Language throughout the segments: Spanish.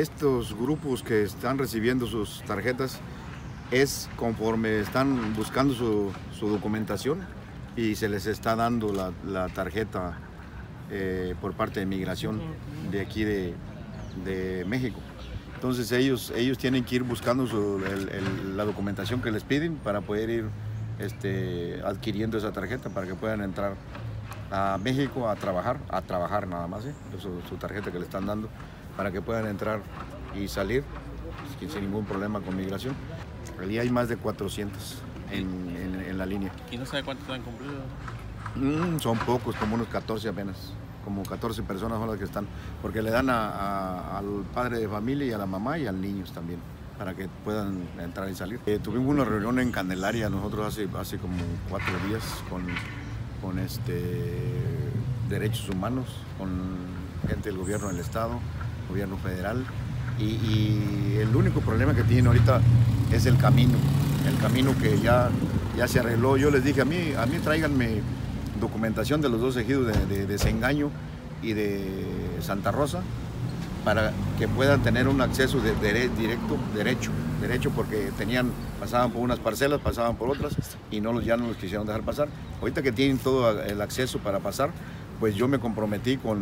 estos grupos que están recibiendo sus tarjetas es conforme están buscando su, su documentación y se les está dando la, la tarjeta eh, por parte de migración de aquí de, de México. Entonces ellos, ellos tienen que ir buscando su- la documentación que les piden para poder ir este, adquiriendo esa tarjeta para que puedan entrar a México a trabajar, a trabajar nada más, ¿eh? Su tarjeta que le están dando, para que puedan entrar y salir sin- sin ningún problema con migración. El día hay más de 400 en, en- en la línea. ¿Y no sabe cuántos han cumplido? Mm, son pocos, como unos 14 apenas. Como 14 personas son las que están, porque le dan a- a- al padre de familia y a la mamá y al niños también, para que puedan entrar y salir. Eh, tuvimos una reunión en Candelaria nosotros hace, hace como cuatro días con, con este, derechos humanos, con gente del gobierno del estado, gobierno federal, y, el único problema que tienen ahorita es el camino, el camino que ya, ya se arregló. Yo les dije, a mí, a mí tráiganme documentación de los dos ejidos de, de, de Sengaño y de Santa Rosa para que puedan tener un acceso directo, derecho, derecho porque tenían, pasaban por unas parcelas, pasaban por otras y no los, ya no los quisieron dejar pasar. Ahorita que tienen todo el acceso para pasar, pues yo me comprometí con,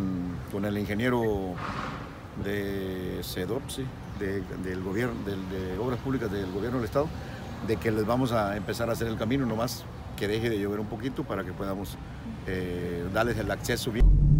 con el ingeniero de CEDOPSI, de, del gobierno, de obras públicas del gobierno del estado, de que les vamos a empezar a hacer el camino nomás que deje de llover un poquito para que podamos eh, darles el acceso bien.